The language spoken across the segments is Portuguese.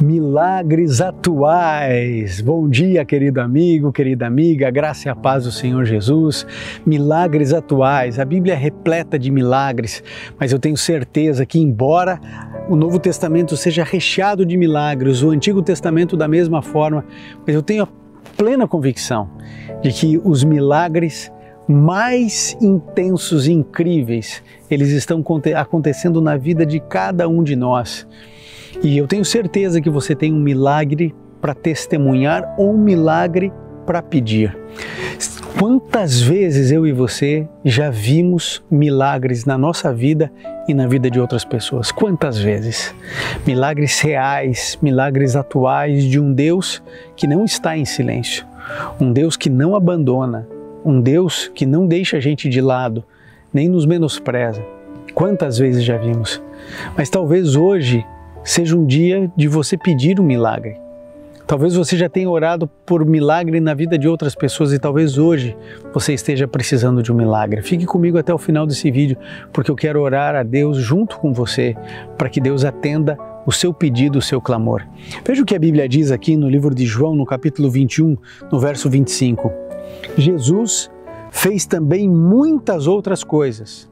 Milagres atuais. Bom dia, querido amigo, querida amiga, graça e a paz do Senhor Jesus. Milagres atuais. A Bíblia é repleta de milagres, mas eu tenho certeza que, embora o Novo Testamento seja recheado de milagres, o Antigo Testamento da mesma forma, mas eu tenho a plena convicção de que os milagres mais intensos e incríveis, eles estão acontecendo na vida de cada um de nós. E eu tenho certeza que você tem um milagre para testemunhar ou um milagre para pedir. Quantas vezes eu e você já vimos milagres na nossa vida e na vida de outras pessoas? Quantas vezes? Milagres reais, milagres atuais de um Deus que não está em silêncio, um Deus que não abandona, um Deus que não deixa a gente de lado, nem nos menospreza. Quantas vezes já vimos? Mas talvez hoje seja um dia de você pedir um milagre. Talvez você já tenha orado por milagre na vida de outras pessoas e talvez hoje você esteja precisando de um milagre. Fique comigo até o final desse vídeo, porque eu quero orar a Deus junto com você para que Deus atenda o seu pedido, o seu clamor. Veja o que a Bíblia diz aqui no livro de João, no capítulo 21, no verso 25. Jesus fez também muitas outras coisas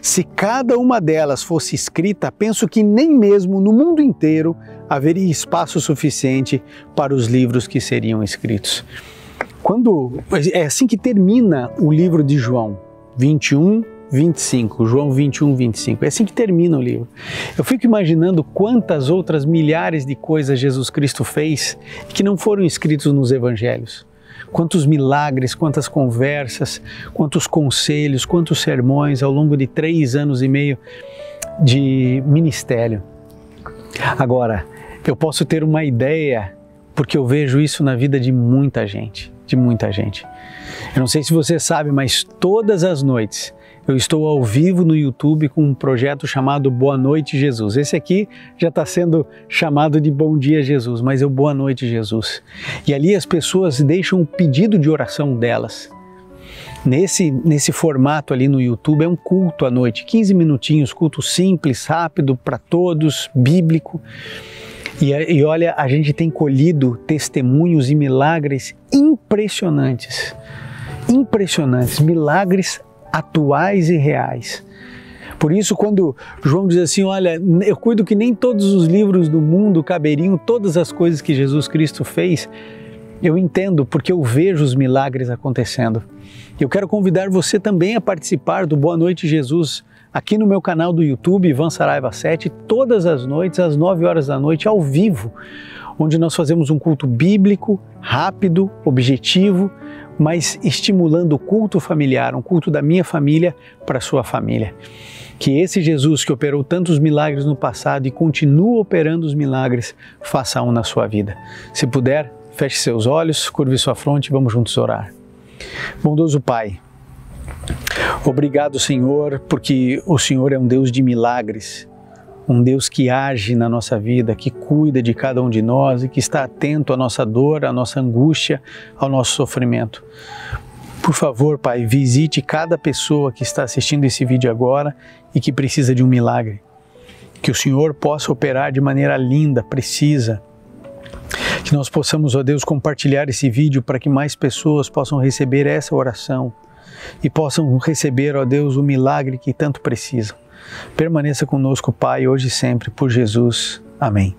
se cada uma delas fosse escrita, penso que nem mesmo no mundo inteiro haveria espaço suficiente para os livros que seriam escritos. Quando é assim que termina o livro de João 21, 25, João 21, 25. É assim que termina o livro. Eu fico imaginando quantas outras milhares de coisas Jesus Cristo fez que não foram escritos nos evangelhos quantos milagres, quantas conversas, quantos conselhos, quantos sermões ao longo de três anos e meio de ministério. Agora, eu posso ter uma ideia, porque eu vejo isso na vida de muita gente, de muita gente. Eu não sei se você sabe, mas todas as noites eu estou ao vivo no YouTube com um projeto chamado Boa Noite Jesus. Esse aqui já está sendo chamado de Bom Dia Jesus, mas é o Boa Noite Jesus. E ali as pessoas deixam um pedido de oração delas. Nesse, nesse formato ali no YouTube é um culto à noite, 15 minutinhos, culto simples, rápido para todos, bíblico. E, e olha, a gente tem colhido testemunhos e milagres impressionantes impressionantes, milagres atuais e reais. Por isso, quando João diz assim: Olha, eu cuido que nem todos os livros do mundo caberiam todas as coisas que Jesus Cristo fez, eu entendo porque eu vejo os milagres acontecendo. Eu quero convidar você também a participar do Boa Noite Jesus aqui no meu canal do YouTube, Ivan Saraiva 7, todas as noites, às 9 horas da noite, ao vivo, onde nós fazemos um culto bíblico, rápido, objetivo, mas estimulando o culto familiar, um culto da minha família para a sua família. Que esse Jesus que operou tantos milagres no passado e continua operando os milagres, faça um na sua vida. Se puder, feche seus olhos, curve sua fronte e vamos juntos orar. Bondoso Pai, obrigado, Senhor, porque o Senhor é um Deus de milagres um Deus que age na nossa vida, que cuida de cada um de nós e que está atento à nossa dor, à nossa angústia, ao nosso sofrimento. Por favor, Pai, visite cada pessoa que está assistindo esse vídeo agora e que precisa de um milagre. Que o Senhor possa operar de maneira linda, precisa. Que nós possamos, ó Deus, compartilhar esse vídeo para que mais pessoas possam receber essa oração e possam receber, ó Deus, o milagre que tanto precisam. Permaneça conosco, Pai, hoje e sempre, por Jesus. Amém.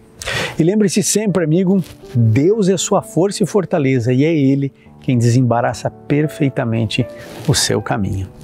E lembre-se sempre, amigo, Deus é sua força e fortaleza e é Ele quem desembaraça perfeitamente o seu caminho.